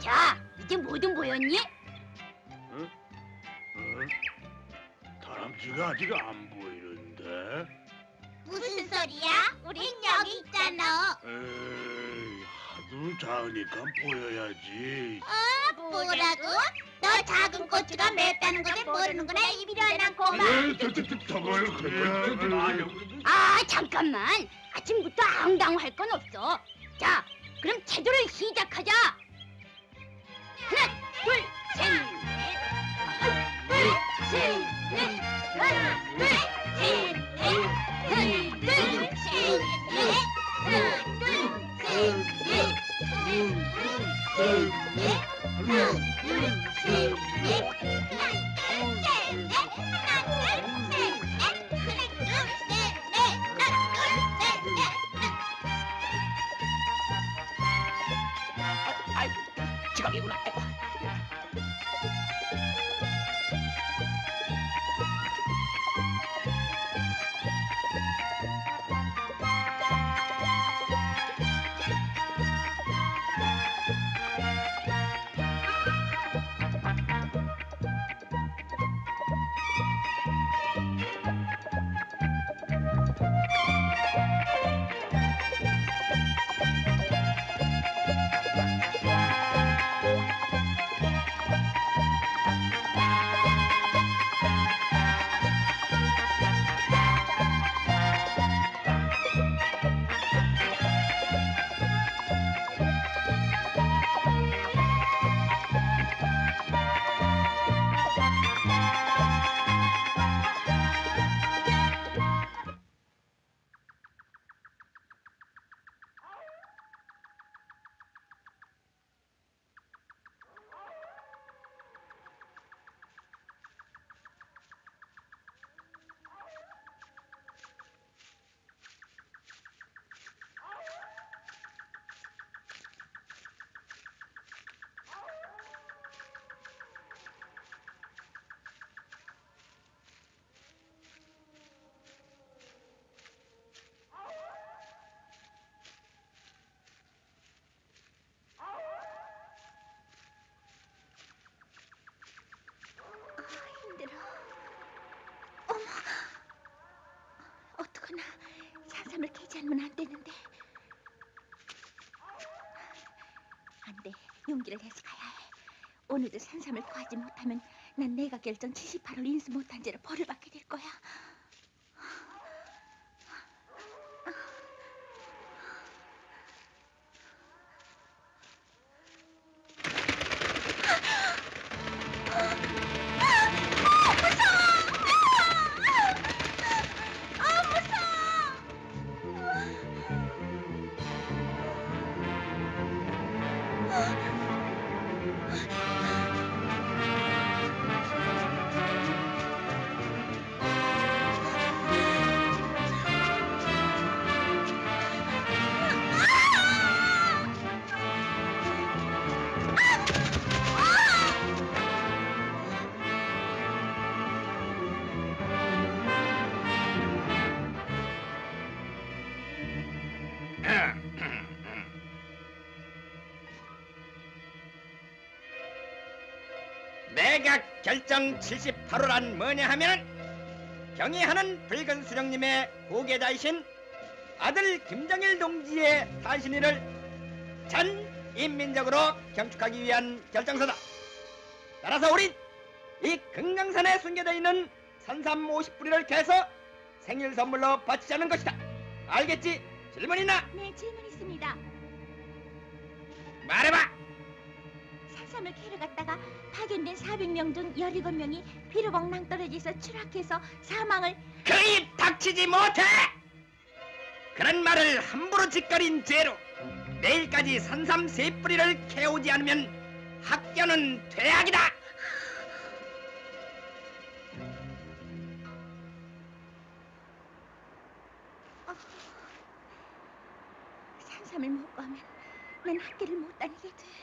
자, 이제 뭐든 보였니? 다람쥐가 아직 안 보이는데? 무슨 소리야? 우린 여기 있잖아. 에이, 하도 작으니까 보여야지. 아, 뭐라고? 너 작은 고추가 맵다는 것을 모르는 구나 이 미련한 고마. 에이, 저, 저, 저, 저걸 그래. 아, 잠깐만. 아침부터 앙당할 건 없어. 자, 그럼 제대로 시작하자. 산삼을 캐지 않으면 안 되는데. 안 돼. 용기를 내서 가야 해. 오늘도 산삼을 구하지 못하면 난 내가 결정 78을 인수 못한 죄로 벌을 받게 될 거야. 78호란 뭐냐 하면 경의하는 붉은 수령님의 후계자이신 아들 김정일 동지의 탄신일을 전 인민적으로 경축하기 위한 결정서다. 따라서 우린 이 금강산에 숨겨져 있는 산삼 50뿌리를 캐서 생일 선물로 바치자는 것이다. 알겠지? 질문 있나? 네, 질문 있습니다. 말해봐. 산삼을 캐러 갔다가 파견된 400명 중 17명이 비로공 낭떠러지에서 추락해서 사망을 그입 닥치지 못해! 그런 말을 함부로 짓거린 죄로 내일까지 산삼 세 뿌리를 캐오지 않으면 학교는 퇴학이다! 산삼을 못 구하면 난 학교를 못 다니게 돼.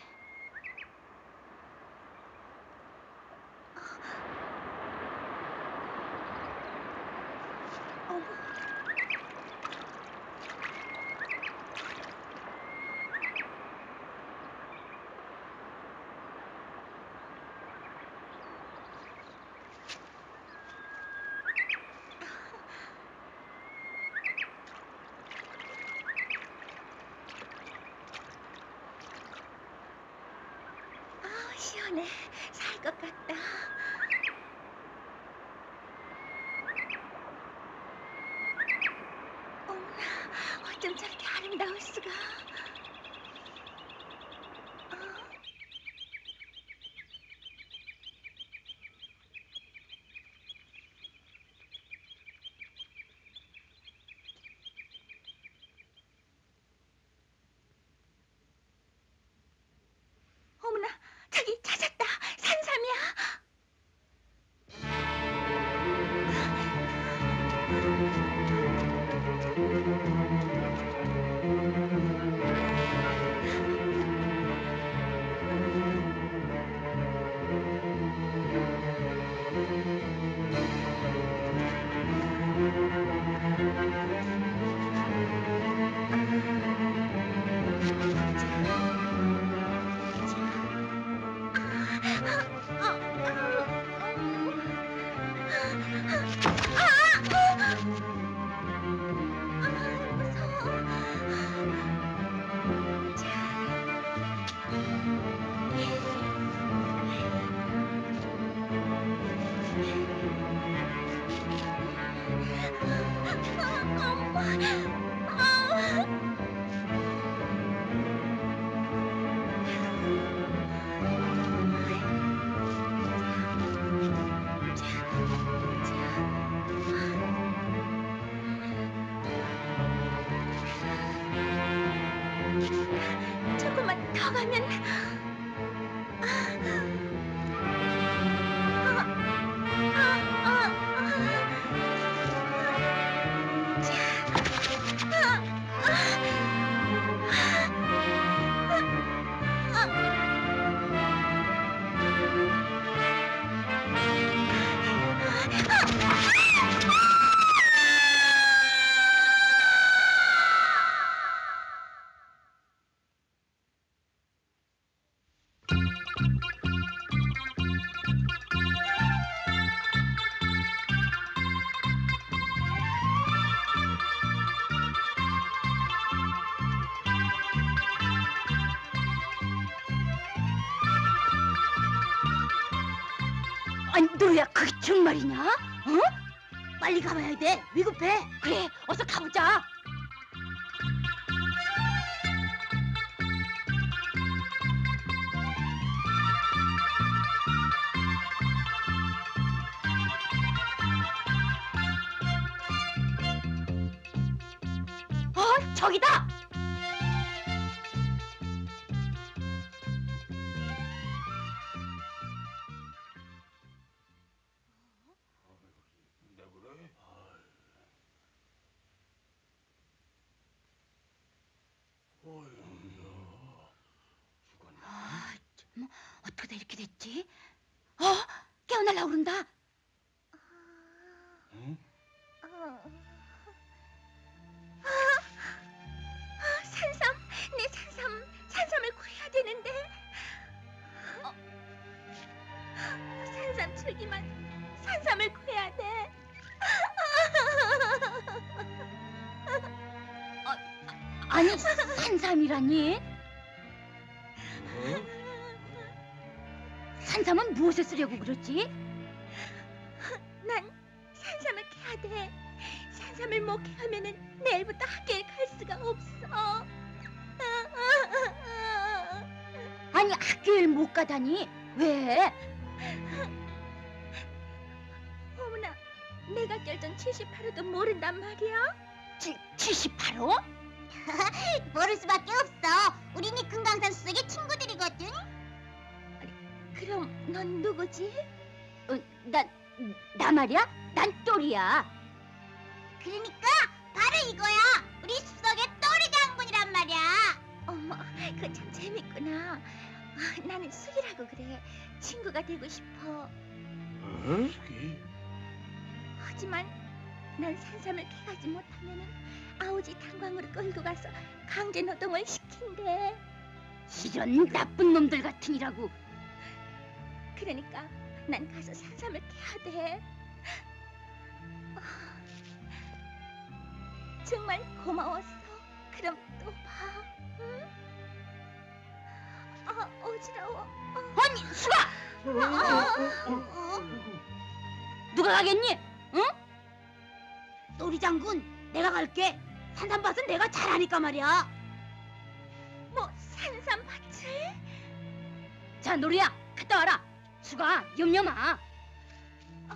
조금 산삼이라니? 어? 산삼은 무엇에 쓰려고 그러지? 난 산삼을 캐야 돼. 산삼을 못 캐하면은 내일부터 학교에 갈 수가 없어. 아니, 학교를 못 가다니? 왜? 어머나, 내가 결전 78호도 모른단 말이야? 78호? 모를 수밖에 없어. 우린 이 금강산 수석의 친구들이거든. 그럼 넌 누구지? 어, 나, 나 말이야? 난 똘이야. 그러니까 바로 이거야. 우리 수석의 또리 장군이란 말이야. 어머, 그거 참 재밌구나. 아, 나는 수기라고 그래. 친구가 되고 싶어. 어? 저기? 하지만 난 산삼을 캐가지 못하면은 아우지 탄광으로 끌고 가서 강제 노동을 시킨대. 이런 나쁜 놈들 같으니라고. 그러니까 난 가서 산삼을 캐야 돼. 아, 정말 고마웠어. 그럼 또 봐. 응? 아, 어지러워. 아니 수가 어, 누가 가겠니? 응? 또리 장군 내가 갈게. 산삼밭은 내가 잘하니까 말이야. 뭐 산삼밭을? 자 노리야 갔다 와라. 수가 염려 마. 고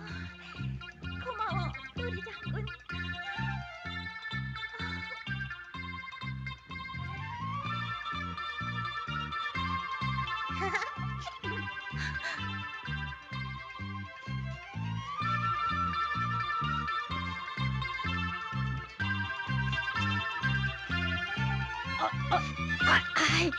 이.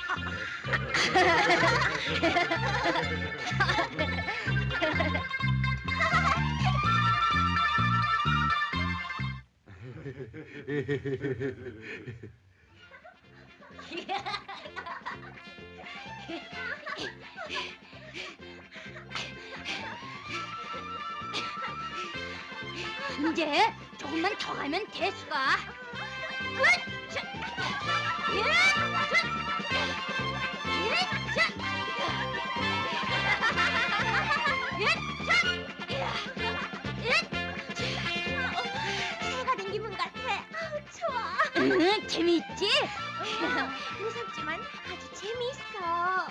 이제 조금만 더 가면 돼 수가. 으쌰. 으쌰. 새가 된 기분 같아. 아우, 좋아. 응, 재미있지? 무섭지만 아주 재미있어.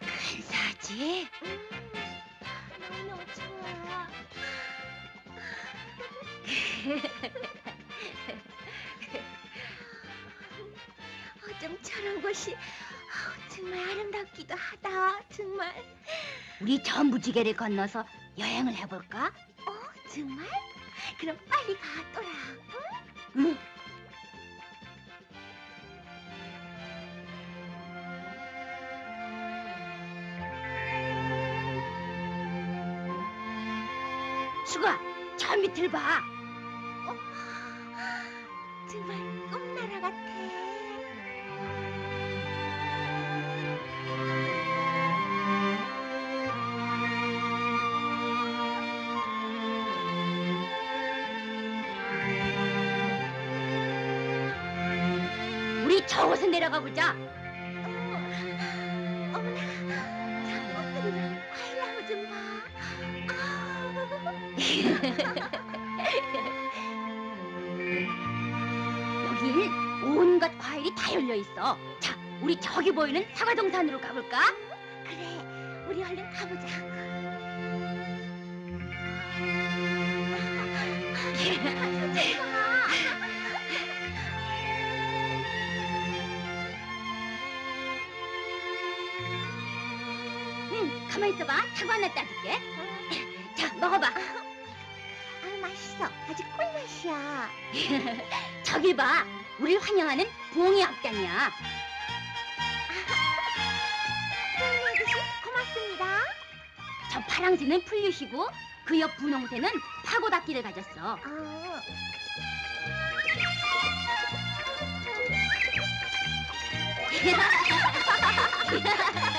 근사하지? 음, 어쩜 저런 곳이 아우, 정말 아름답기도 하다. 정말. 우리 전부지개를 건너서 여행을 해볼까? 어, 정말? 그럼 빨리 가더라. 응. 수가 저 밑을 봐. 어, 정말 꿈나라 같아. 우리 저 곳에 내려가 보자. 어. 자, 우리 저기 보이는 사과동산으로 가볼까? 그래, 우리 얼른 가보자. 응, 가만 있어봐. 사과 하나 따줄게. 자, 먹어봐. 아, 맛있어. 아주 꿀맛이야. 저기 봐. 우리 환영하는 부엉이 악단이야. 꿀맛이 고맙습니다. 저 파랑새는 풀류시고 그 옆 분홍새는 파고닥기를 가졌어. 아,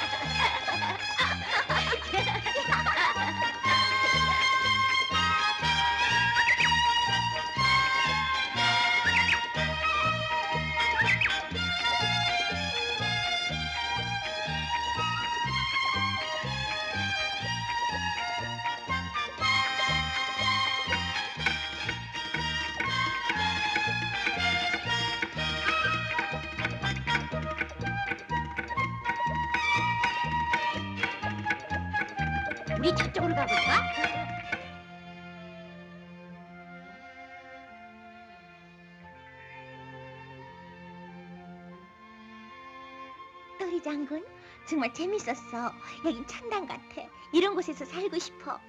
정말 재밌었어. 여긴 천당 같아. 이런 곳에서 살고 싶어.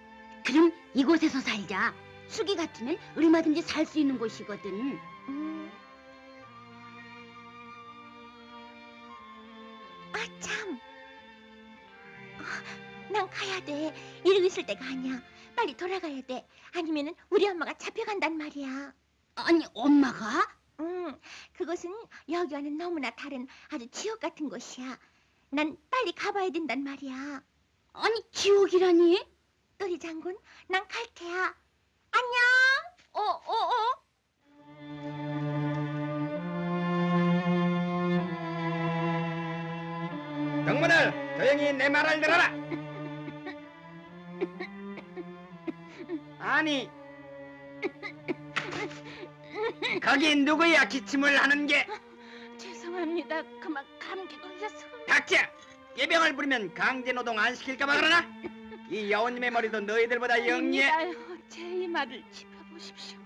그럼 이곳에서 살자. 수기 같으면 얼마든지 살 수 있는 곳이거든. 음. 아, 참. 아, 난 가야 돼. 이러고 있을 때가 아니야. 빨리 돌아가야 돼. 아니면은 우리 엄마가 잡혀간단 말이야. 아니, 엄마가? 음, 그곳은 여기와는 너무나 다른 아주 지옥 같은 곳이야. 난 빨리 가봐야 된단 말이야. 아니 기억이라니? 또리 장군, 난 갈게야. 안녕. 어, 어, 어. 정문을 조용히 내 말을 들어라. 아니 거기 누구야 기침을 하는 게? 죄송합니다. 그만 감기 걸려서. 닥쳐! 예병을 부리면 강제 노동 안 시킬까봐 그러나? 이 여우님의 머리도 너희들보다 영리해. 아닙니다요. 제 이마를 짚어보십시오.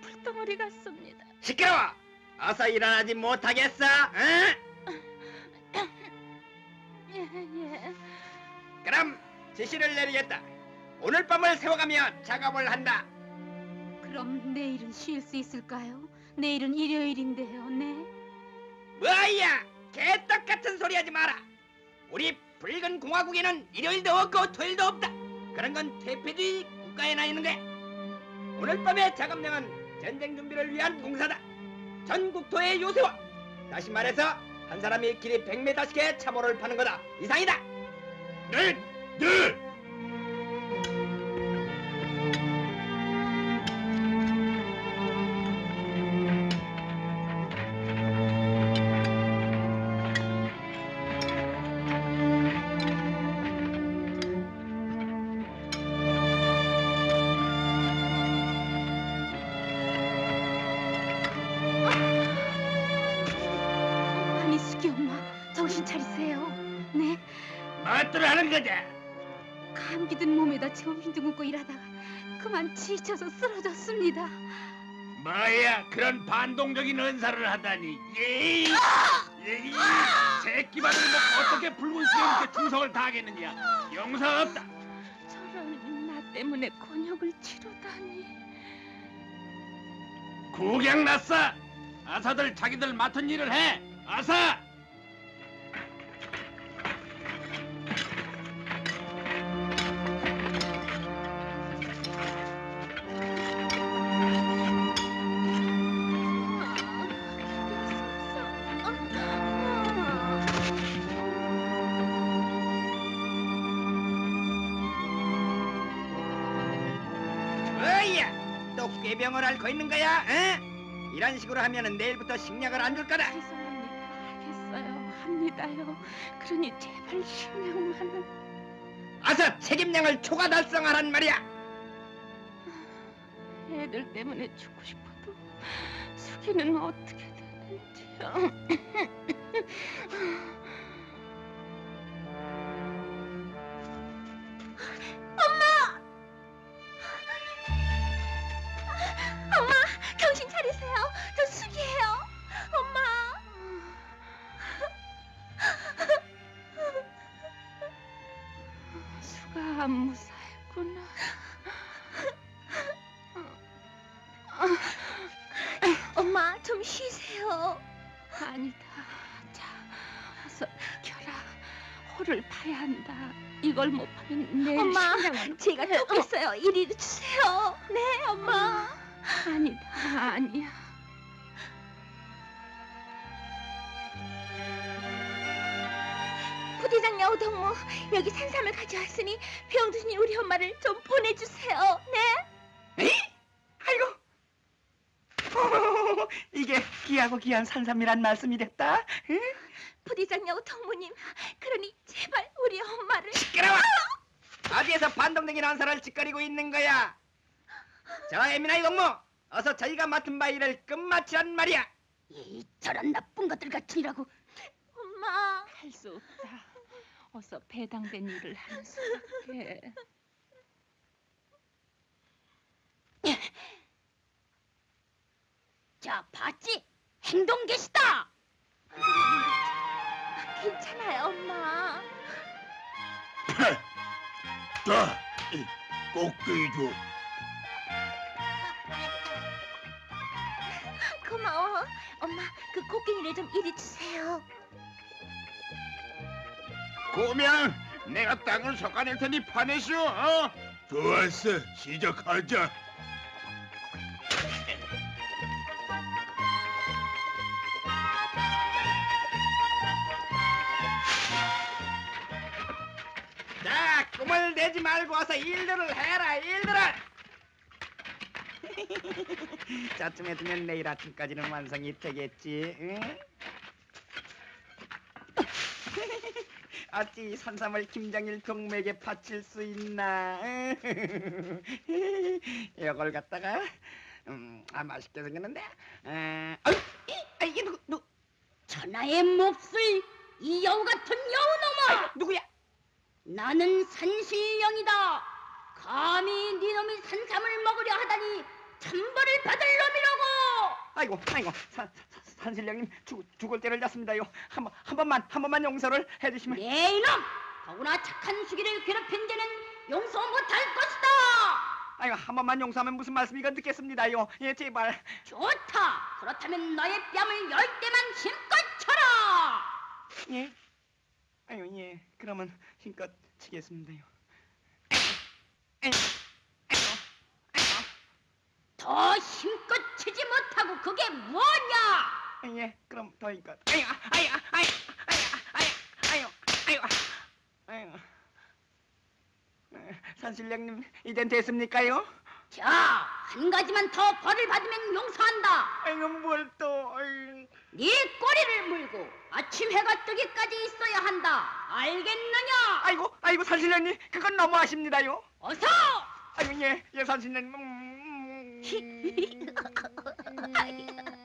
불덩어리 같습니다. 시끄러워! 어서 일어나지 못하겠어? 응? 예, 예. 그럼 지시를 내리겠다. 오늘 밤을 세워가며 작업을 한다. 그럼 내일은 쉴 수 있을까요? 내일은 일요일인데요. 네. 뭐야? 개떡 같은 소리 하지 마라. 우리 붉은 공화국에는 일요일도 없고 토요일도 없다. 그런 건 퇴폐주의 국가에나 있는데 오늘 밤의 작업량은 전쟁 준비를 위한 공사다. 전 국토의 요새와 다시 말해서 한 사람이 길이 100m씩의 참호를 파는 거다. 이상이다. 네, 네. 거자. 감기 든 몸에다 처음 힘들고 일하다가 그만 지쳐서 쓰러졌습니다. 뭐야 그런 반동적인 은사를 하다니. 예이, 예이, 새끼 발을 먹고 어떻게 붉은 수염께 충성을 다하겠느냐? 용서 없다. 저런 나 때문에 곤욕을 치르다니. 구경 났어. 아사들 자기들 맡은 일을 해. 아사. 꾀병을 앓고 있는 거야? 응? 이런 식으로 하면은 내일부터 식량을 안 줄 거다. 죄송합니다. 알겠어요. 합니다요. 그러니 제발 식량만은. 어서 책임량을 초과 달성하란 말이야. 애들 때문에 죽고 싶어도 수기는 어떻게 되는지 주세요. 네, 엄마. 아니다. 아니야. 부대장 여우동무, 여기 산삼을 가져왔으니 병준이 우리 엄마를 좀 보내주세요. 네? 아이고. 오, 이게 귀하고 귀한 산삼이란 말씀이 됐다. 응? 부대장 여우동무님, 그러니 제발 우리 엄마를. 시끄러워. 어디에서 반동적인 한사를 짓거리고 있는 거야? 저 에미나이 동무, 어서 저희가 맡은 바 일을 끝마치란 말이야. 이 저런 나쁜 것들 같으니라고 엄마. 할 수 없다. 어서 배당된 일을 하는 수밖에. 자, 봤지? 행동 개시다. 괜찮아요, 엄마. 자, 꼭대기 줘. 고마워. 엄마, 그 꽃갱이를 좀 이리 주세요. 고명, 내가 땅을 솎아낼 테니 파내시오. 어? 좋았어, 시작하자. 자, 꿈을 내지 말고 와서 일들을 해라, 일들을. 저쯤에 두면 내일 아침까지는 완성이 되겠지. 응? 어찌 산삼을 김장일 동맥에 바칠 수 있나? 이걸 갖다가 음, 아 맛있게 생겼는데. 아, 이, 아, 이게 누구 누 천하의 몹쓸 이 여우 같은 여우놈아! 아, 누구야? 나는 산신령이다. 감히 네 놈이 산삼을 먹으려 하다니 천벌을 받을 놈이라고. 아이고, 아이고, 산, 산- 산신령님 죽, 죽을 때를 잤습니다요. 한 번 한 번만 한 번만 용서를 해주시면. 네 이놈! 더구나 착한 수기를 괴롭힌 데는 용서 못할 것이다. 아이고, 한 번만 용서하면 무슨 말씀이건 듣겠습니다요. 예, 제발. 좋다. 그렇다면 너의 뺨을 열 대만 힘껏 쳐라. 예. 아유, 예. 그러면 힘껏 치겠습니다요. 더 힘껏 치지 못하고 그게 뭐냐? 예, 그럼 더 힘껏. 아이고, 아이고, 아이고, 아이고, 아이고, 아이고. 에, 산신령님, 이젠 됐습니까요? 자, 한 가지만 더 벌을 받으면 용서한다. 아이고, 뭘 또. 네 꼬리를 물고 아침 해가 뜨기까지 있어야 한다. 알겠느냐? 아이고, 아이고, 산신령님, 그건 너무하십니다요. 어서! 아이고, 예, 예, 산신령님. 음, 음, 아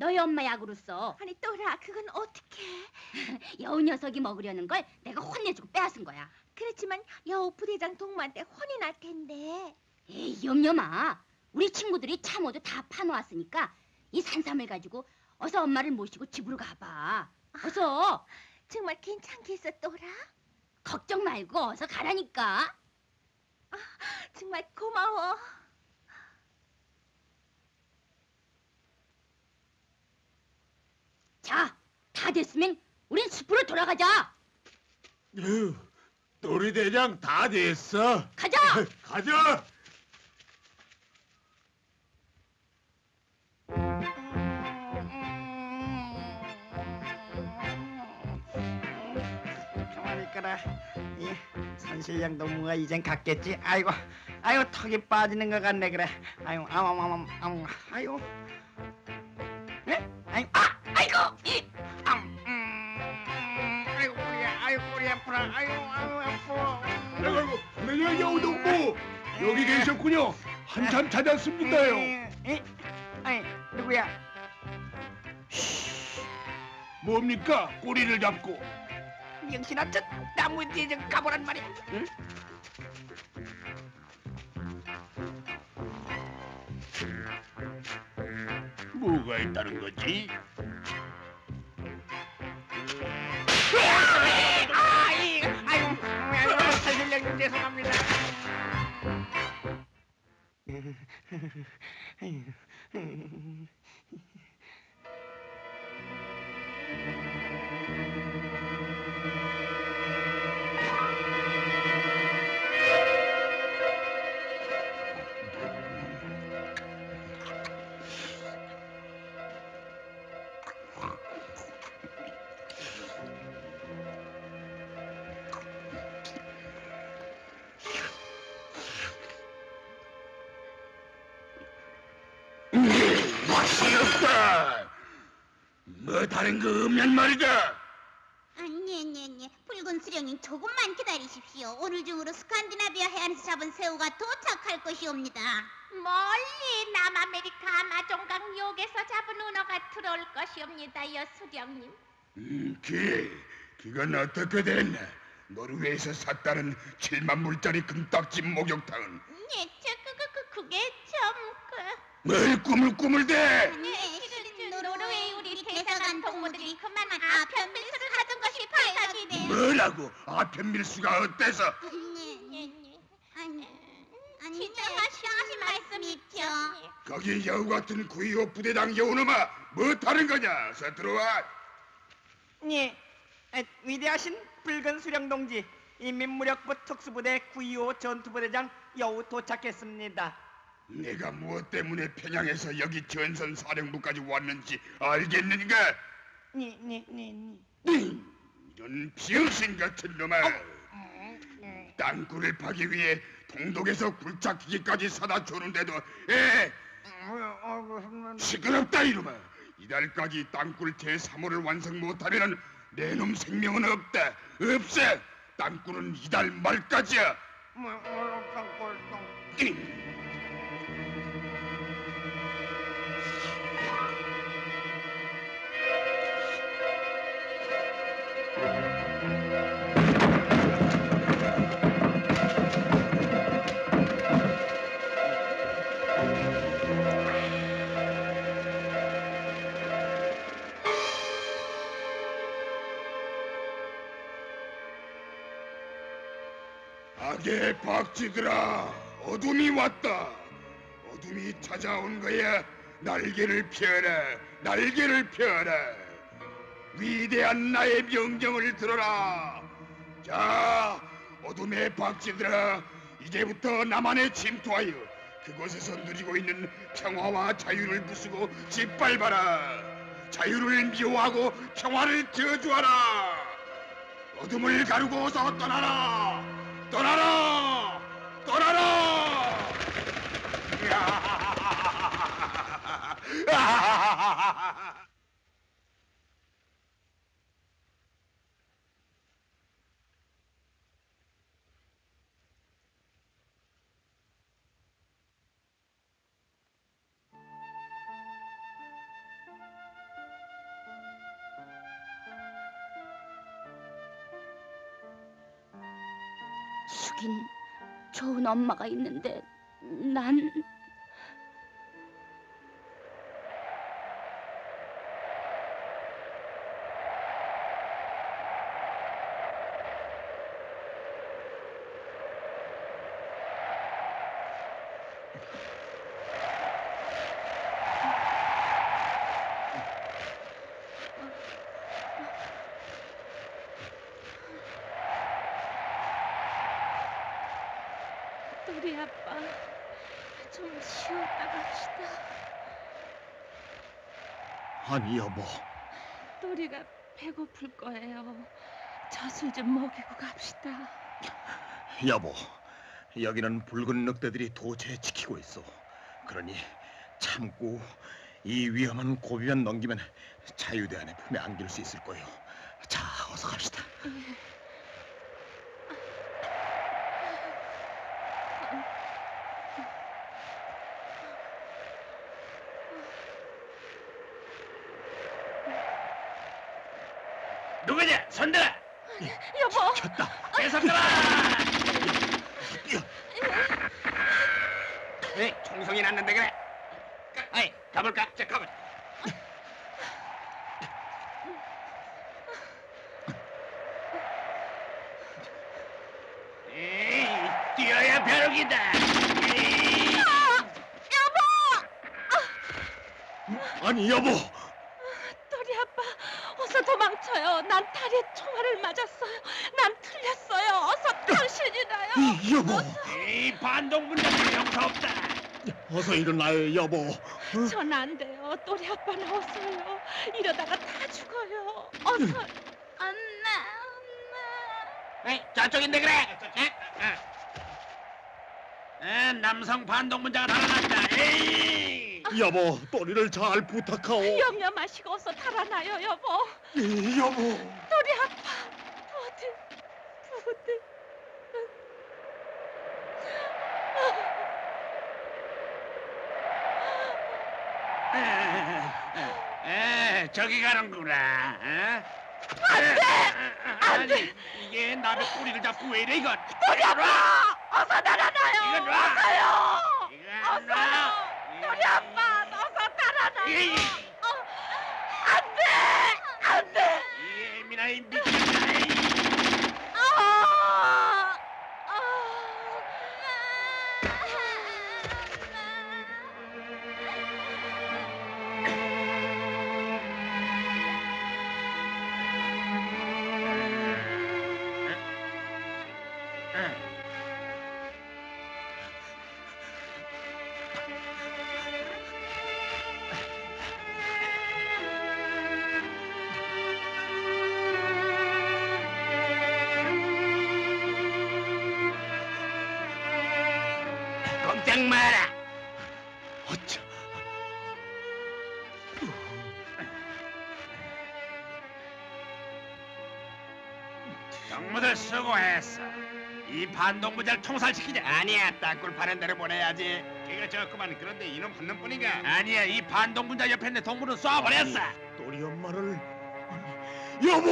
너희 엄마 약으로 써. 아니, 또라, 그건 어떻게? 여우 녀석이 먹으려는 걸 내가 혼내주고 빼앗은 거야. 그렇지만 여우 부대장 동무한테 혼이 날 텐데. 에이, 염려 마. 우리 친구들이 차 모두 다 파놓았으니까 이 산삼을 가지고 어서 엄마를 모시고 집으로 가봐. 어서 정말 괜찮겠어, 또라? 걱정 말고 어서 가라니까. 정말 고마워. 자, 다 됐으면 우린 숲으로 돌아가자. 으, 또리 대장 다 됐어. 가자. 가자. 가만히 있거라. 이 산신령 동무가 이젠 갔겠지. 아이고, 아이고 턱이 빠지는 것 같네 그래. 아이고, 아웅, 아웅, 아이고. 예? 아이, 아, 아이고, 이, 아웅, 음, 아이고 꼬리야, 아이고 꼬리 아프라, 아이고, 아이고 아파. 아이고, 내 여우동무 여기 계셨군요. 한참 찾았습니다요. 이, 이, 아이, 누구야? 뭡니까? 꼬리를 잡고. 영신아, 저 나무 뒤에 좀 가보란 말이야. 응? 뭐가 있다는 거지? 아이, 아유, 아유, 산신령 다른 거 없냔 말이다. 아니, 아니, 아니. 붉은 수령님 조금만 기다리십시오. 오늘 중으로 스칸디나비아 해안에서 잡은 새우가 도착할 것이옵니다. 멀리 남아메리카 아마존강 요에서 잡은 은어가 들어올 것이옵니다요, 수령님. 음, 기, 기건 어떻게 됐나? 노르웨이에서 샀다는 7만 불짜리 금딱지 목욕탕은 네, 저, 그, 그, 그, 그게 좀, 그... 뭘 꾸물꾸물대? 네, 실은 노르웨이 우리 대사관 동무들이 그만 아편 배수를 하던 것이 발각이 돼. 뭐라고? 아편 밀수가 어때서? 아니, 아니, 아니, 진짜 하신 말씀 있죠. 거기 여우 같은 구이호 부대장 여우놈아 못하는 거냐? 서 들어와. 예, 에, 위대하신 붉은 수령 동지 인민무력부 특수부대 925 전투부대장 여우 도착했습니다. 내가 무엇 때문에 평양에서 여기 전선 사령부까지 왔는지 알겠는가? 니, 니, 니, 니. 이런 비응신 같은 놈아. 땅굴을 파기 위해 동독에서 굴착기기까지 사다 주는데도 에 시끄럽다 이놈아. 이달까지 땅굴 제3호를 완성 못하면 내 놈 생명은 없다. 없어. 땅굴은 이달 말까지야. 악 의 박쥐들아 어둠이 왔다. 어둠이 찾아온 거야. 날개를 펴라. 날개를 펴라. 위대한 나의 명령을 들어라. 자 어둠의 박쥐들아 이제부터 남한에 침투하여 그곳에서 누리고 있는 평화와 자유를 부수고 짓밟아라. 자유를 미워하고 평화를 저주하라. 어둠을 가르고 어서 떠나라! 떠나라! 떠나라! 숙인 좋은 엄마가 있는데 난 아니 여보 또리가 배고플 거예요. 젖을 좀 먹이고 갑시다. 여보, 여기는 붉은 늑대들이 도체 지키고 있어. 그러니 참고 이 위험한 고비만 넘기면 자유대안의 품에 안길 수 있을 거예요. 자, 어서 갑시다. 누구냐? 손들어! 여보, 쳤다. 계속 들어! 에이, 총성이 났는데 그래. 자, 가볼. 에이, 뛰어야 벼룩이다! 에이! 아니 여보, 또리 아빠, 어서 도망쳐요. 난 다리에 총알을 맞았어요. 난 틀렸어요. 어서 당신이나요. 이 여보, 에이, 반동 분자는 용서 없다! 어서 일어나요 여보. 전 안 돼요. 또리 아빠 나왔어요. 이러다가 다 죽어요. 어서. 엄마, 엄마. 에이, 저쪽인데 그래. 에? 에, 남성 반동분자가 달아났다! 에이! 여보, 또리를 잘 부탁하오. 염려 마시고 어서 달아나요, 여보. 이 여보. 또리 아빠. 부디, 부디. 에, 에, 저기 가는구나. 어? 안 돼! 안 돼! 이게 남의 꼬리를 잡고 왜 이래, 이건? 또리 아빠. 어서 달아나요. 이건 놔! 어서요. 이건 놔! 어서요. 또리 아빠, 어서 달아나요. 이, 어, 안 돼. 안 돼. 이 예민한 미친 반동부자를 총살시키자. 아니야, 땅굴 파는 대로 보내야지. 걔가 적구만 그런데 이놈 한 놈 뿐인가? 아니야, 이 반동분자 옆에 있는 동물은 쏴버렸어. 또리 엄마를! 여보!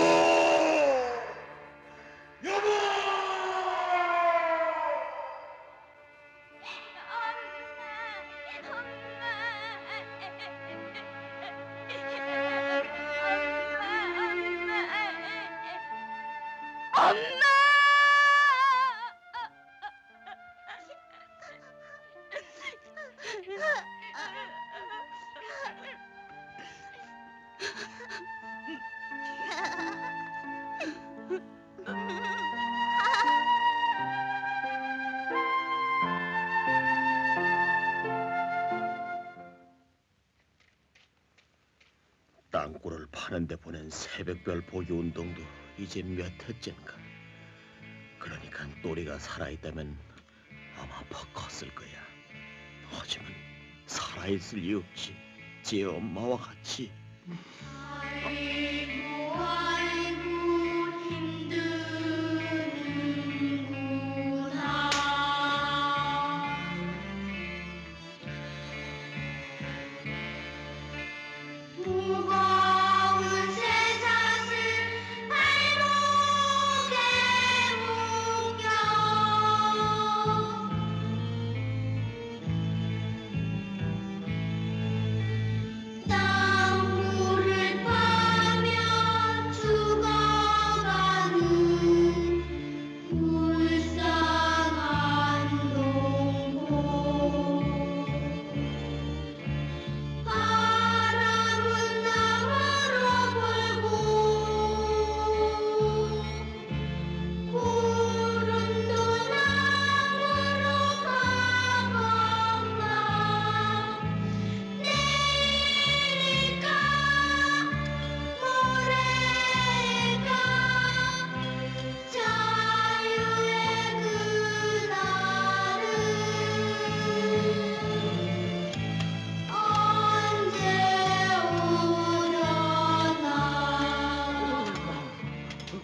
새벽별 보기 운동도 이제 몇 해째인가. 그러니까 또리가 살아있다면 아마 더 컸을 거야. 하지만 살아있을 리 없지. 제 엄마와 같이.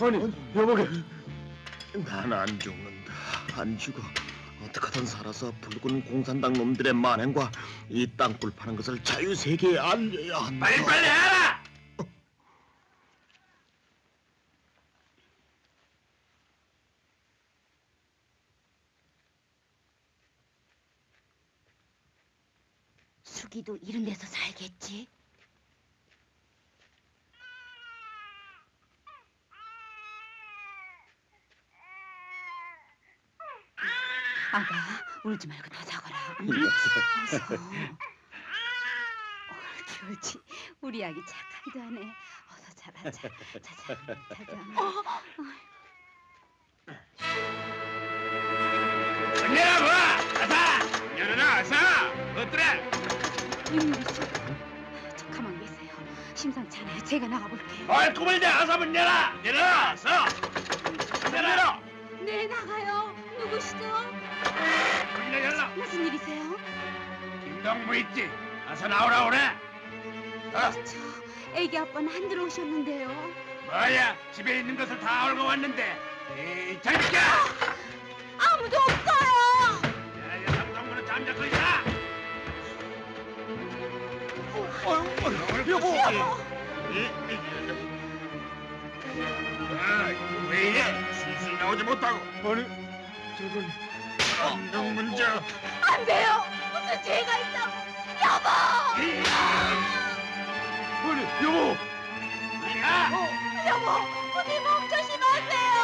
아니, 여보게. 난 안 죽는다. 안 죽어. 어떻게든 살아서 붉은 공산당 놈들의 만행과 이 땅굴 파는 것을 자유세계에 알려야 한다. 빨리빨리 해라! 수기도 이런 데서 살겠지? 아가 울지 말고 다 자거라. 어서. 옳지 옳지. 우리 아기 착하기도 하네. 어서 자라 자. 자자 자자. 문 열어봐! 어서! 열어라, 어서! 어떠래? 윤유리 씨. 저 가만 계세요. 심상치 않아요. 제가 나가볼게요. 뭘 꿈을 대! 어서 문 열어! 열어! 어서! 문 열어! 네 나가요. 누구시죠? 문 열어! 무슨 일이세요? 김동무 있지? 어서 나오라 오래! 어, 저 애기 아빠는 안 들어오셨는데요. 뭐야? 집에 있는 것을 다 알고 왔는데 에이, 잘 비켜! 아무도 없어요. 야, 여성동무는 잠자고 있어! 여보. 아, 이거 왜 이래? 술술 나오지 못하고 아니, 저건 안동 문자. 안 돼요. 무슨 죄가 있다고. 여보. 아니, 여보. 야! 여보. 부디 몸 조심하세요.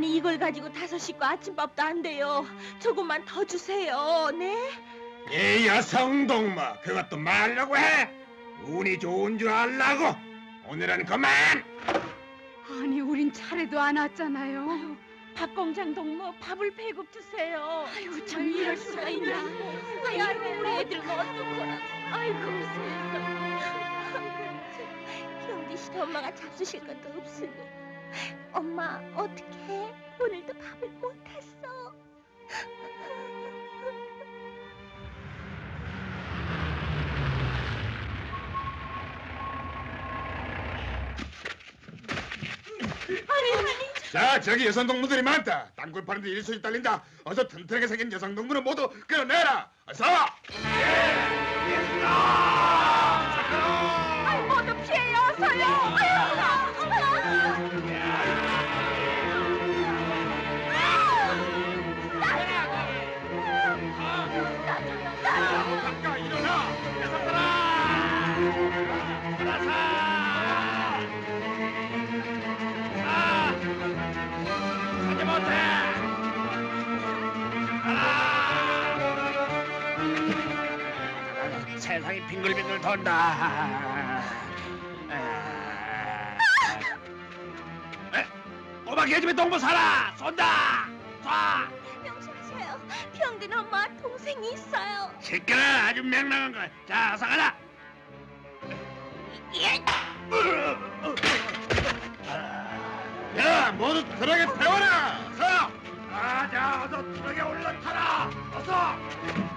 아니 이걸 가지고 다섯 식구 아침밥도 안 돼요. 조금만 더 주세요. 네? 이 여성 동무 그것도 말라고 해 운이 좋은 줄 알라고 오늘은 그만 아니 우린 차례도 안 왔잖아요. 박 공장 동무 밥을 배급 주세요. 아이고 참 이럴 수가 있나. 아이고 우리 애들 뭐 어떡하라고. 아이고 세상에. 경기 씨 엄마가 잡수실 것도 없으니 엄마 어떡해? 오늘도 밥을 못 탔어. 아니 아니 자 저기 여성 동무들이 많다. 땅굴 파는데 일손이 딸린다. 어서 튼튼하게 생긴 여성 동무는 모두 끌어내라. 어서! 아 빙글빙글 돈다 아. 에? 꼬마 개집애 동무 살아 쏜다 쏴 명심하세요. 병든 엄마 동생이 있어요. 시끄러 아주 맹랑한 거. 자, 어서 가라. 야, 모두 트럭에 태워라. 어서. 아, 자, 어서 트럭에 올라타라. 어서.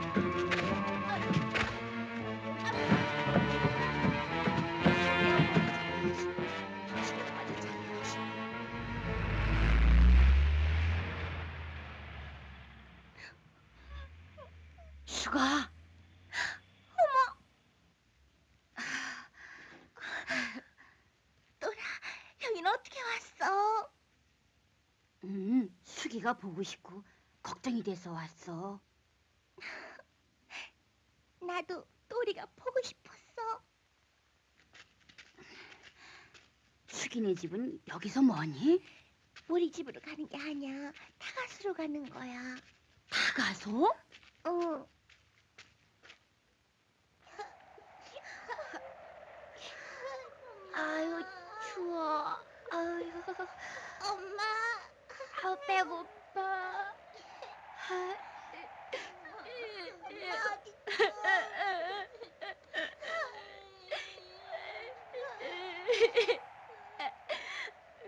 음 수기가 보고 싶고 걱정이 돼서 왔어. 나도 또리가 보고 싶었어. 수기네 집은 여기서 뭐니? 우리 집으로 가는 게 아니야. 타가수로 가는 거야. 다 가서? 응. 아유 추워. 아유. 엄마. 아 배고파.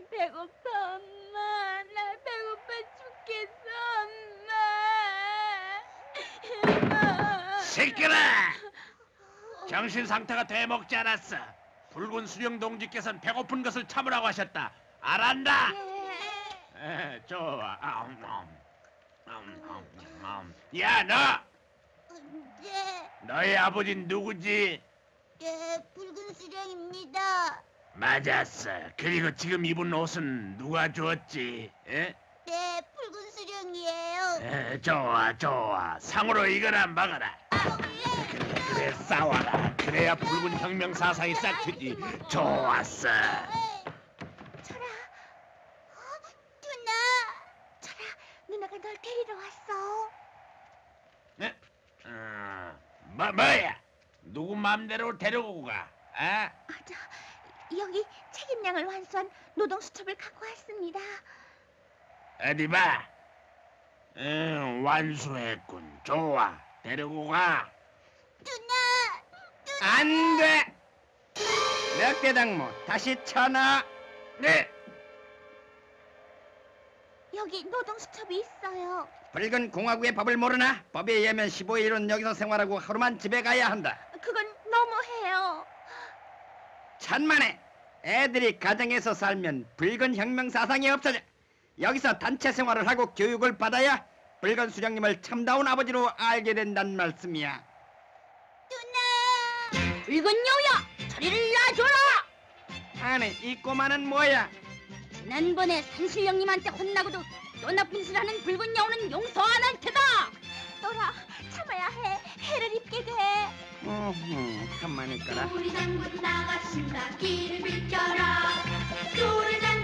배고파 엄마. 나 배고파 죽겠어 엄마. 시끄러. 정신 상태가 되먹지 않았어. 붉은 수령 동지께서는 배고픈 것을 참으라고 하셨다. 알았나? 에, 좋아. 아음, 음. 음, 음, 음. 야, 너! 네, 너희 아버지 누구지? 네, 붉은 수령입니다. 맞았어. 그리고 지금 입은 옷은 누가 주었지? 에? 네, 붉은 수령이에요. 에, 좋아, 좋아. 상으로 이거나 먹어라. 그래, 그래, 싸워라. 그래야 붉은 혁명 사상이 싹트지. 좋았어. 철아, 어? 누나, 철아, 누나가 널 데리러 왔어. 에? 어, 뭐, 뭐야? 누구 맘대로 데리고 가? 아? 아, 저, 여기 책임량을 완수한 노동 수첩을 갖고 왔습니다. 어디 봐. 응, 완수했군. 좋아. 데리고 가. 누나, 안 돼. 몇개 당무 다시 쳐놔. 네. 여기 노동 수첩이 있어요. 붉은 공화국의 법을 모르나? 법에 의하면 15일은 여기서 생활하고 하루만 집에 가야 한다. 그건 너무해요. 천만에 애들이 가정에서 살면 붉은 혁명 사상이 없어져. 여기서 단체 생활을 하고 교육을 받아야 붉은 수령님을 참다운 아버지로 알게 된단 말씀이야. 누나. 붉은 여우야, 저리를 놔줘라. 아니 이 꼬마는 뭐야? 지난번에 산신령님한테 혼나고도 또 나쁜 짓을 하는 붉은 여우는 용서 안 할 테다. 또라 참아야 해. 해를 입게 돼. 음, 가만히 있거라. 우리 장군 나가신다 길을 비켜라 우리 장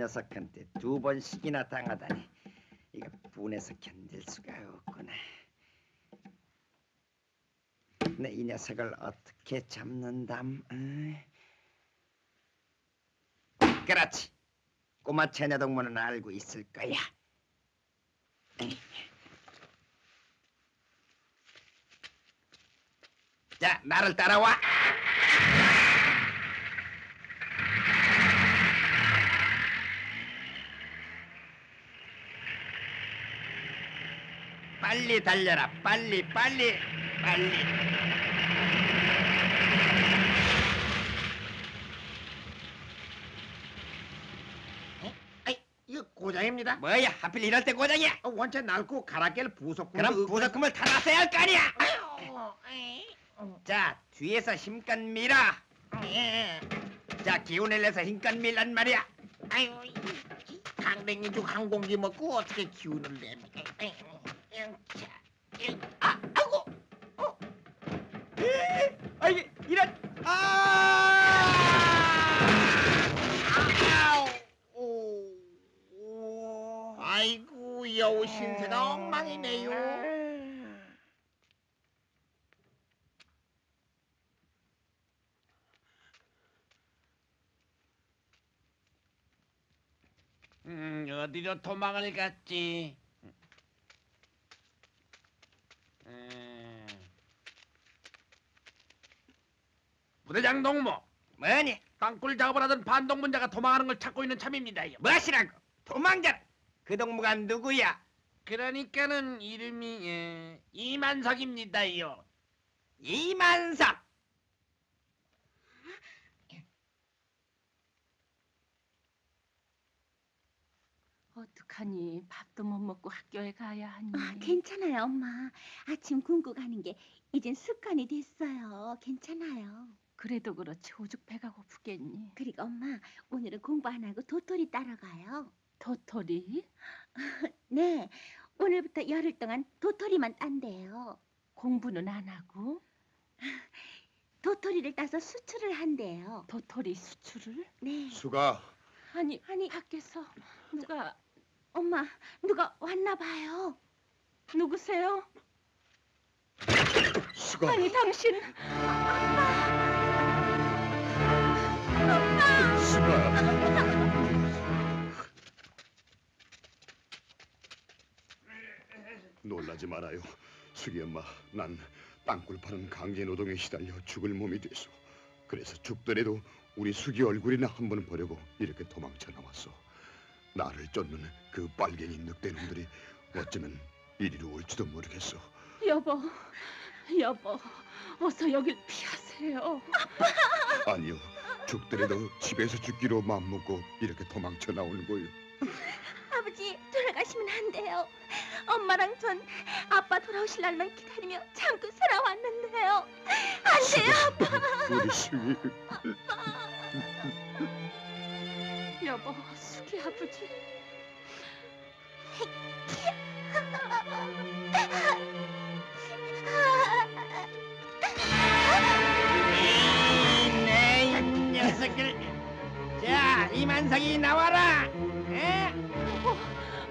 녀석한테 두 번씩이나 당하다니 이거 분해서 견딜 수가 없구나. 내 이 녀석을 어떻게 잡는담? 응? 그렇지. 꼬마 처녀 동무는 알고 있을 거야. 자, 나를 따라와. 빨리 달려라. 빨리, 빨리, 빨리. 이거 고장입니다. 뭐야? 하필 이럴 때 고장이야? 어, 원체 낡고 가라kel 부속 그럼 부속금을 다 놨어야 할 거 아니야? 자, 뒤에서 힘껏 밀어. 자, 기운을 내서 힘껏 밀란 말이야. 아유, 강냉이 죽 항공기 먹고 어떻게 기운을 내면? 아! 아이고 여우 신세가 엉망이네요. 음, 어디로 도망을 갔지? 부대장 동무, 뭐니? 땅굴 작업을 하던 반동문자가 도망하는 걸 찾고 있는 참입니다요. 무엇이라고? 도망자. 그 동무가 누구야? 그러니까는 이름이 예, 이만석입니다요. 이만석. 어떡하니 밥도 못 먹고 학교에 가야 하니. 아, 괜찮아요, 엄마. 아침 굶고 가는 게 이젠 습관이 됐어요. 괜찮아요. 그래도 그렇지 오죽 배가 고프겠니. 그리고 엄마, 오늘은 공부 안 하고 도토리 따러 가요. 도토리 네, 오늘부터 열흘 동안 도토리만 딴대요. 공부는 안 하고 도토리를 따서 수출을 한대요. 도토리 수출을 네. 수가 아니 아니, 밖에서 누가 엄마, 누가 왔나 봐요. 누구세요? 수가 아니 당신 수가 놀라지 말아요. 수기 엄마, 난 땅굴 파는 강제 노동에 시달려 죽을 몸이 돼서 그래서 죽더라도 우리 수기 얼굴이나 한번 보려고 이렇게 도망쳐 나왔어. 나를 쫓는 그 빨갱이 늑대놈들이 어쩌면 이리로 올지도 모르겠어. 여보 여보 어서 여길 피하세요. 아니요, 죽더라도 집에서 죽기로 마음먹고 이렇게 도망쳐 나오는 거예요. 아버지, 돌아가시면 안 돼요. 엄마랑 전 아빠 돌아오실 날만 기다리며 참고 살아왔는데요. 안 돼요. 우리 수기. 여보 수기 아버지 자 이만석이 나와라. 에? 어,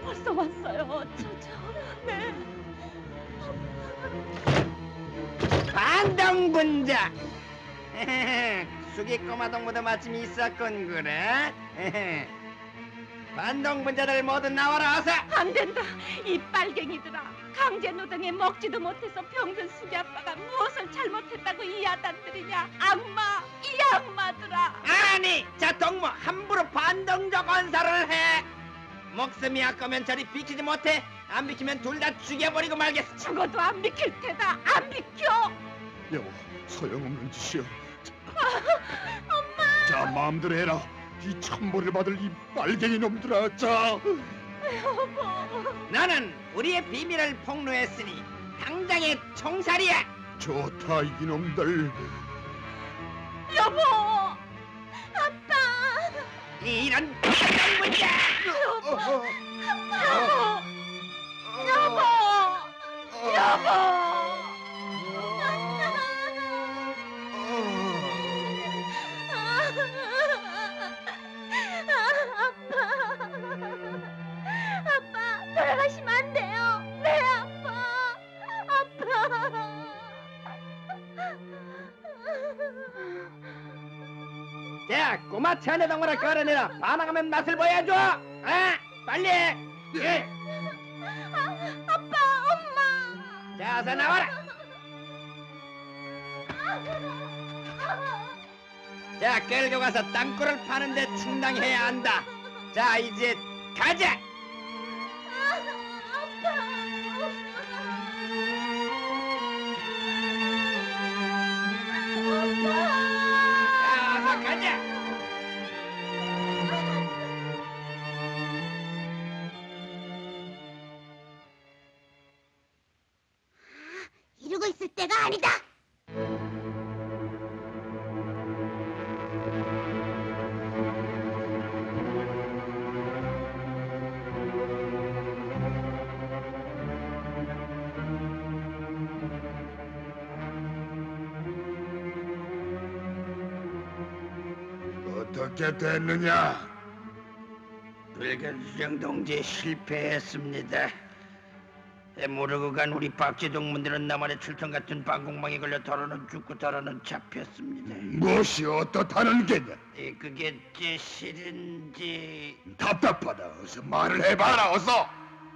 벌써 왔어요. 저 저 네. 반동분자. 수기 꼬마 동무도 마침 있었군 그래. 반동분자들 모두 나와라 어서. 안 된다. 이 빨갱이들아. 강제 노동에 먹지도 못해서 병든 수기 아빠가 무엇을 잘못했다고 이 야단들이냐. 악마, 이 악마들아. 아니 자 동무 함부로 반동적 언사를 해. 목숨이 아까면 저리 비키지 못해. 안 비키면 둘 다 죽여버리고 말겠어. 죽어도 안 비킬 테다. 안 비켜. 여보, 소용없는 짓이야. 엄마. 자, 마음대로 해라. 이 천벌을 받을 이 빨갱이 놈들아. 자. 여보. 나는 우리의 비밀을 폭로했으니 당장의 총살이야. 좋다 이놈들. 여보. 이런 반동분자. 여보. 여보. 여보. 자 꼬마 차내 동무를 끌어내라. 반항하면 맛을 보여줘. 아 빨리. 예. 아빠, 엄마. 자 어서 나와라. 자 끌고 가서 땅굴을 파는데 충당해야 한다. 자 이제 가자. 자 아니다. 어떻게 됐느냐? 붉은 수령 동지 실패했습니다. 에, 모르고 간 우리 박제 동문들은 나만의 출통 같은 방공망에 걸려 더러는 죽고 더러는 잡혔습니다. 무엇이 어떻다는 게냐? 에, 그게 제 실은지 답답하다. 어서 말을 해봐라. 어서.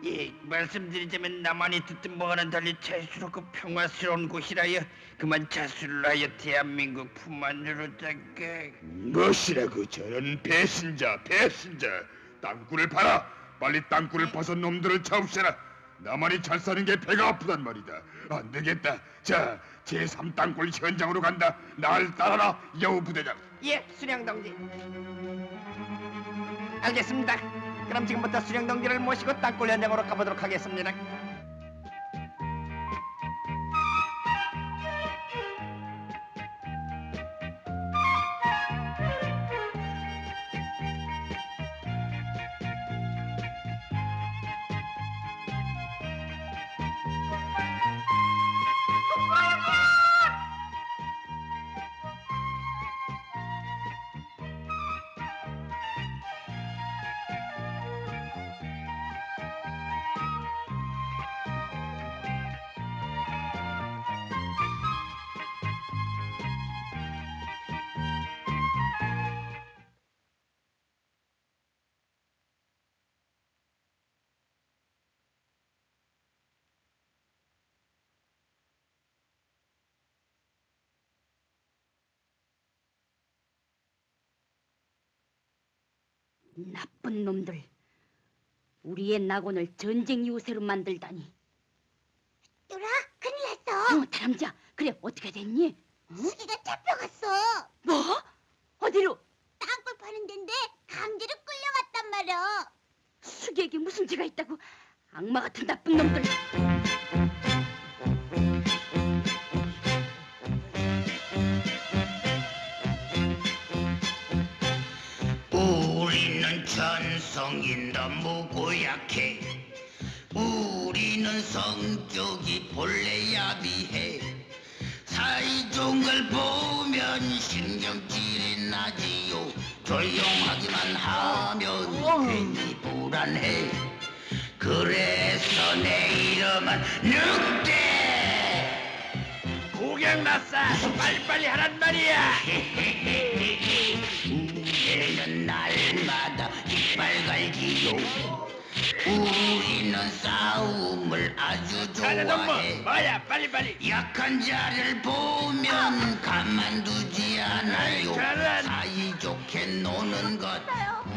예, 말씀드리자면 나만이 듣던 바와는 달리 자유스럽고 평화스러운 곳이라여 그만 자수를 하여 대한민국 품 안으로다가 무엇이라고 저런 배신자, 배신자. 땅굴을 파라. 빨리 땅굴을 파서 놈들을 잡으시라. 나만이 잘 사는 게 배가 아프단 말이다. 안 되겠다. 자, 제3 땅굴 현장으로 간다. 날 따라라, 여우 부대장. 예, 수령 동지 알겠습니다. 그럼 지금부터 수령 동지를 모시고 땅굴 현장으로 가보도록 하겠습니다. 나쁜 놈들. 우리의 낙원을 전쟁 요새로 만들다니. 뚜라 큰일 났어. 어, 다람쥐야. 그래, 어떻게 됐니? 수기가 잡혀갔어. 뭐? 어디로? 땅굴 파는 데인데 강제로 끌려갔단 말이야. 수기에게 무슨 죄가 있다고? 악마 같은 나쁜 놈들. 우리는 천성인 너무 고약해. 우리는 성격이 본래 야비해. 사이좋은 걸 보면 신경질이 나지요. 조용하기만 하면 괜히 불안해. 그래서 내 이름은 늑대. 구경 났어. 빨리빨리 하란 말이야. 우리는 날마다 이빨 갈기요 우리는 싸움을 아주 좋아해 뭐야 빨리빨리. 약한 자를 보면 가만두지 않아요 저런. 사이좋게 노는 것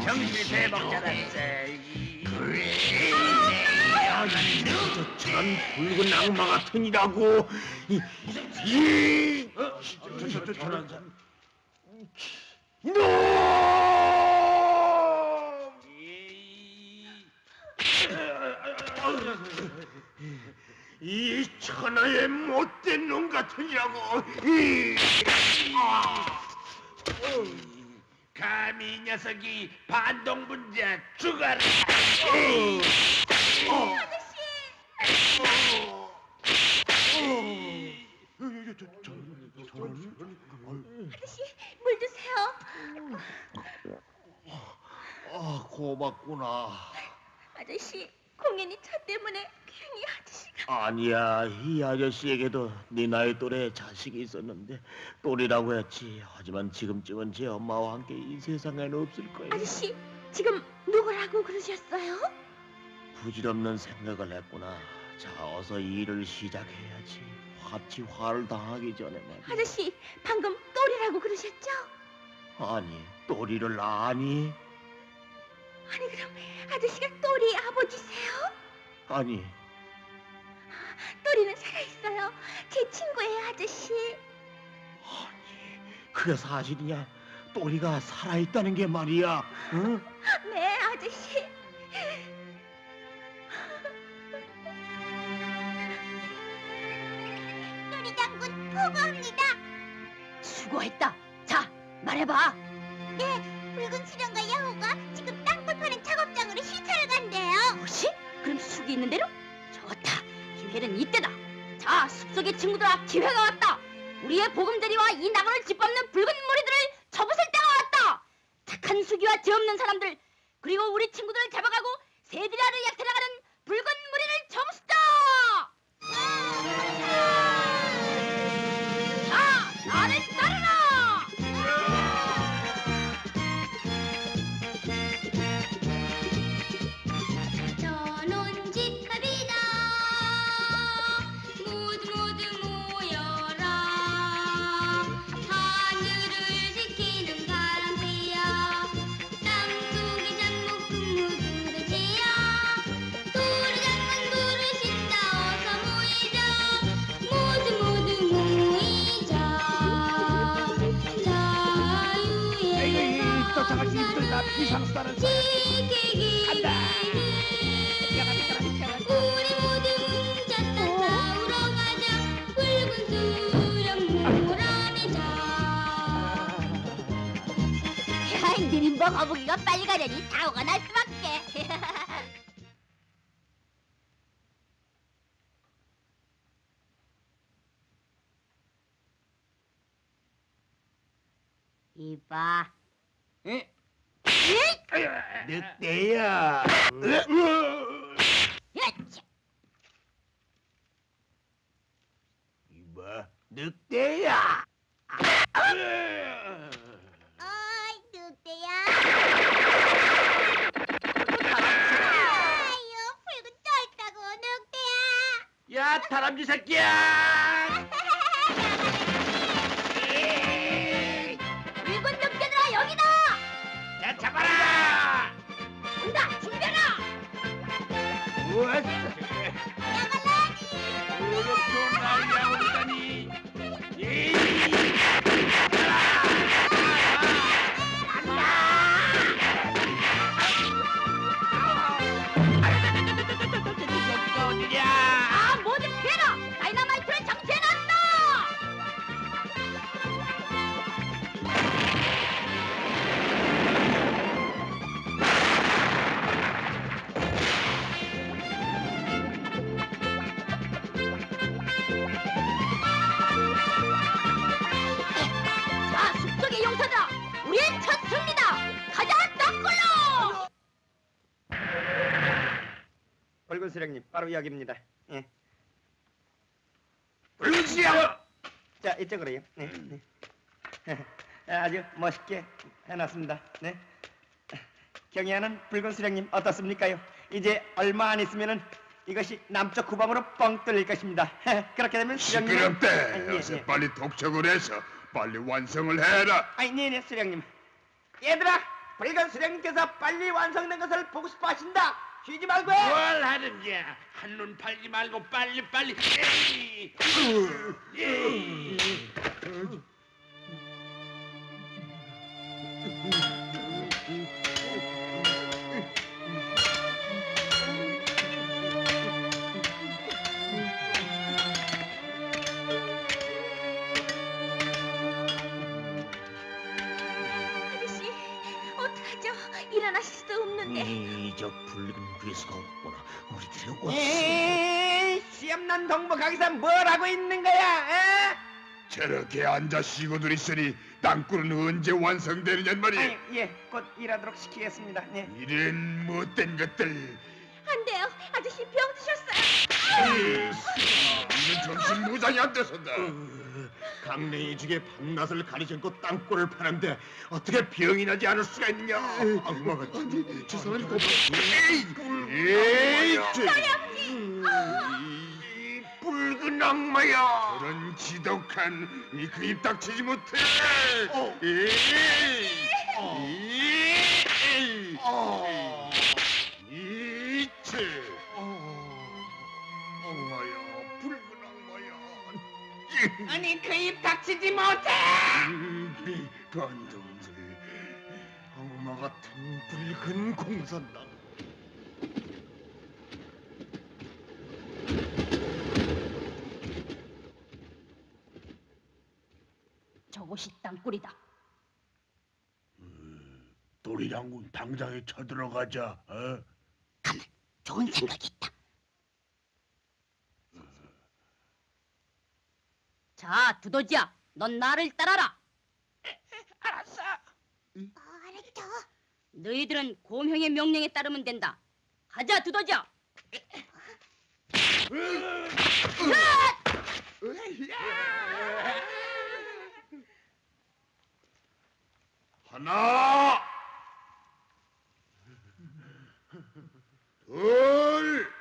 정신. 잘했어. 그래 저런 붉은 악마 같으니라고 이, 이, 어? 저, 저, 저, 저런 사람. 이놈! 이 천하의 못된 놈 같으니라고. 이, 아. 감히 이 녀석이 반동 분자 죽어라. 아저씨 물 드세요. 아 고맙구나. 아저씨 공연이 차 때문에 괜히 아저씨가 아니야 이 아저씨에게도 네 나이 또래 자식이 있었는데 또리라고 했지. 하지만 지금쯤은 제 엄마와 함께 이 세상에는 없을 거야. 아저씨 지금 누구라고 그러셨어요? 부질없는 생각을 했구나. 자 어서 일을 시작해야지. 화치 화를 당하기 전에 말이야. 아저씨 방금 똘이라고 그러셨죠? 아니 또리를 아니 아니 그럼 아저씨가 똘이 아버지세요? 아니 똘이는 살아있어요. 제 친구예요 아저씨. 아니 그게 사실이냐 또리가 살아있다는 게 말이야 응? 네 아저씨. 똘이 장군 보고합니다. 수고했다. 자, 말해봐. 우리의 보금자리와 이 나무를 짓밟는 붉은 무리들을 접으실 때가 왔다. 착한 수기와 죄 없는 사람들, 그리고 우리 친구들을 잡아가고 세드라를 약탈해가는 오 바로 여기입니다. 예. 불시야 자 이쪽으로요. 네. 네. 아주 멋있게 해놨습니다. 네. 경의하는 붉은 수령님 어떻습니까요? 이제 얼마 안 있으면은 이것이 남쪽 후방으로 뻥 뚫릴 것입니다. 그렇게 되면 수령님 시끄럽대. 아, 예, 어서 예. 빨리 독촉을 해서 빨리 완성을 해라. 아니 네네 수령님. 얘들아 붉은 수령님께서 빨리 완성된 것을 보고 싶어 하신다. 쉬지 말고 해. 뭘 하는지야 한눈 팔지 말고 빨리 빨리 에이. 에이. 아저 왔구나. 우리들의 옷. 에이, 시험난 동무 거기서 뭘 하고 있는 거야? 에? 저렇게 앉아 쉬고들 있으니 땅굴은 언제 완성되느냔 말이야. 아니, 예, 곧 일하도록 시키겠습니다. 예. 이런 못된 것들. 안 돼요 아저씨 병 드셨어요 이는 정신 무장이 안 돼서다. 강냉이 중에 밤낮을 가리신고 땅굴을 파는데 어떻게 병이 나지 않을 수가 있느냐? 악마가 저 사람 또 에이, 에이, 이 붉은 악마야. 그런 지독한 이 그입 닥치지 못해. 에이, 에이, 닥치지 못해! 이 간동들 악마 같은 붉은 공산당 저곳이 땅굴이다 도리장군 당장에 쳐들어가자 어? 좋은 생각이 있다 자 두더지야 넌 나를 따라라. 알았어. 어, 알았죠 너희들은 곰형의 명령에 따르면 된다. 가자 두더지야. 하나! 둘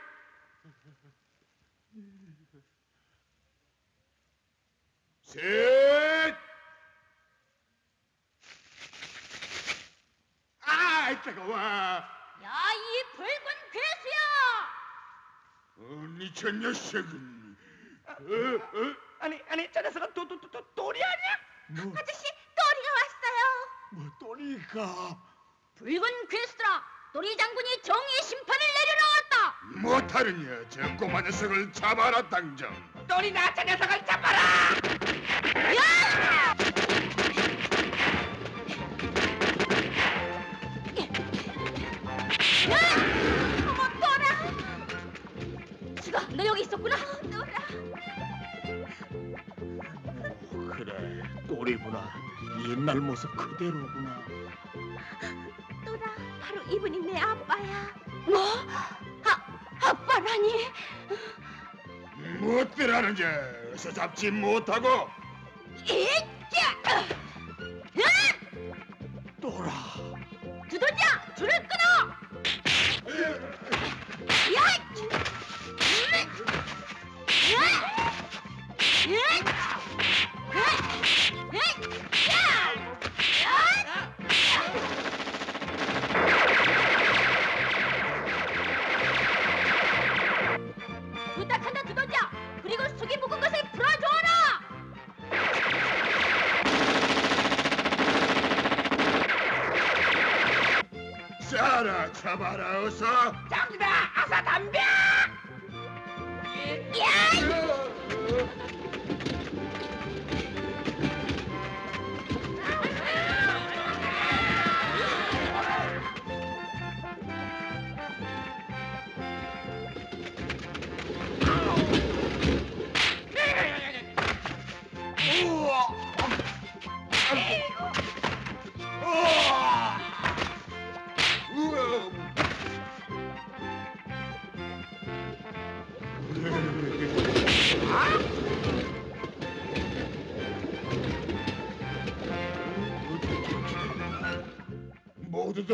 셋! 아, 뜨거워! 야 이 붉은 괴수야 아니, 저 녀석은... 어, 어? 아니, 아니, 저 녀석은 도, 도, 도, 도, 돌이 아니야? 뭐, 아저씨 또리가 왔어요 뭐, 또리가... 붉은 괴수들아, 또리 장군이 정의의 심판을 내려놓았다. 못하느냐 저 꼬마 녀석을 잡아라 당장 또리 나차 녀석을 잡아라! 어머, 너 여기 있었구나. 또라. 그래 또리구나 옛날 모습 그대로구나 또라, 바로 이분이 내 아빠야. 뭐? 아, 아빠라니? 무엇들 하는지 어서 잡지 못하고 이자! 또라 두더지야, 줄을 끊어! 야!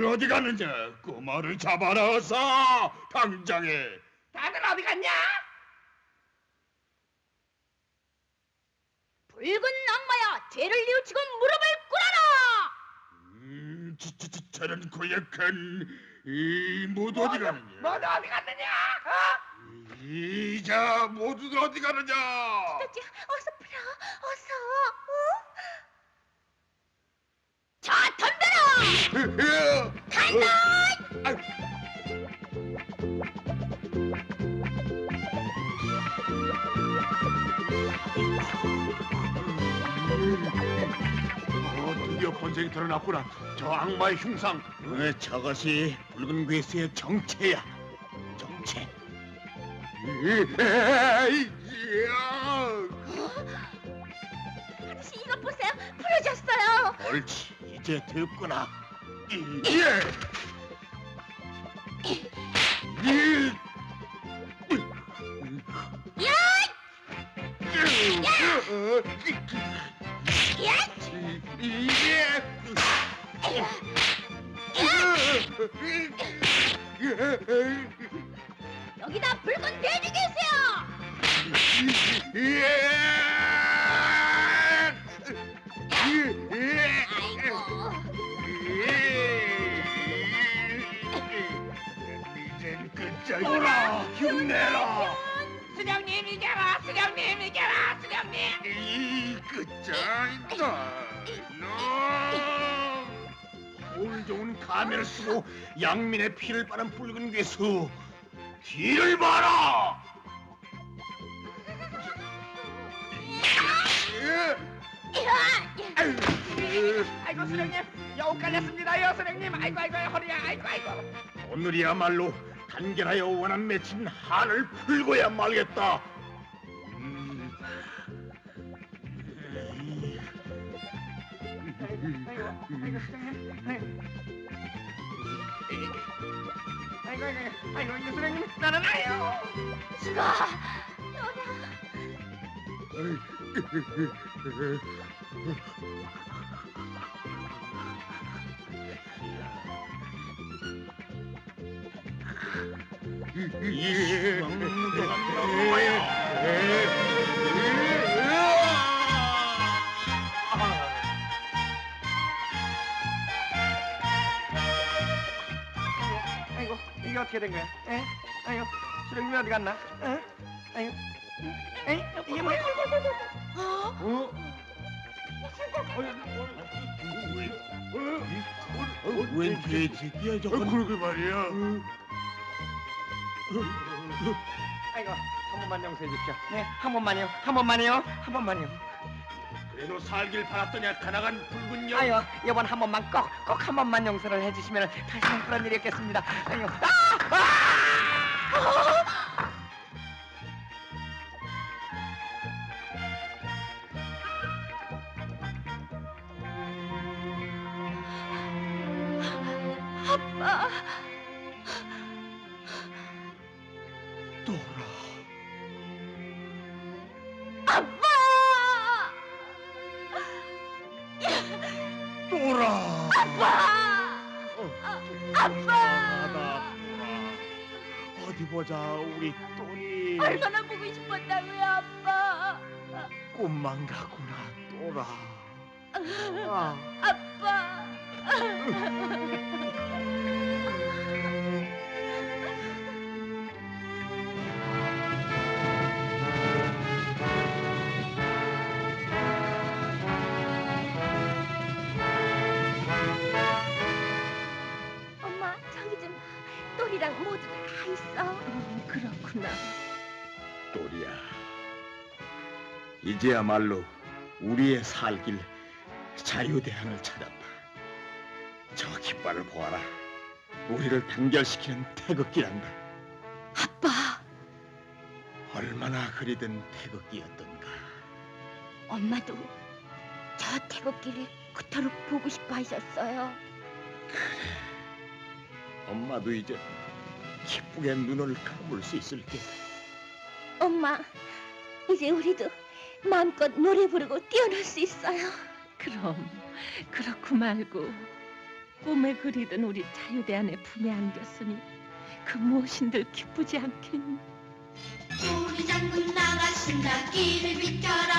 모두들 어디 가느냐 꼬마를 잡아라 어서 당장에 다들 어디 갔냐? 붉은 악마야 죄를 뉘우치고 무릎을 꿇어라 음, 저, 저, 저, 저런 고약한 이 모두 어디 가느냐 모두 어디 갔느냐? 어? 이자 모두들 어디 가느냐 났구나. 저 악마의 흉상. 어, 저것이 붉은 괴수의 정체야 정체 아저씨, 이것 보세요. 풀어졌어요. 옳지 이제 됐구나 예. 여기다 붉은 돼지 계세요 이젠 끝장이라 흉내라 수령님 이겨라! 수령님 이겨라! 수령님! 이 끝장이다 올 좋은 가면을 쓰고 양민의 피를 빠는 붉은 괴수 뒤를 봐라! 아이고 수령님. 여우 깔렸습니다요 수령님. 아이고 아이고 허리야. 아이고 아이고. 오늘이야말로 단결하여 원한 맺힌 한을 풀고야 말겠다. 이고 아이고 아이고 아이고 수령님 나는 아유 수가 이 시방무게가 뭐야? 어떻게 된 거야? 에? 아이고 수령님 어디 갔나? 에? 아이고 에이 이게 뭐야? 어? 웬 돼지새끼야 저건? 그러게 말이야. 아이고 한 번만 용서해 주십시오. 네, 한 번만요. 한 번만요. 한 번만요. 그래도 살길 바랐더니 가나간 붉은 영. 아유, 이번 한 번만 꼭, 꼭 한 번만 용서를 해주시면 다시는 그런 일이 없겠습니다. 아유, 아! 아! 아빠. 또라. 아 보자 우리 또니. 얼마나 보고 싶었다고요, 아빠. 꿈만 같구나 또라. 아. 아빠. 이제야말로 우리의 살길 자유대항을 찾았다. 저 깃발을 보아라. 우리를 단결시키는 태극기란다. 아빠, 얼마나 그리던 태극기였던가. 엄마도 저 태극기를 그토록 보고 싶어 하셨어요. 엄마도 이제 기쁘게 눈을 감을 수 있을 게다. 엄마, 이제 우리도 마음껏 노래 부르고 뛰어놀 수 있어요. 그럼 그렇고 말고 꿈에 그리던 우리 자유대안의 품에 안겼으니 그 무엇인들 기쁘지 않겠니? 우리 장군 나가신다 길을 비켜라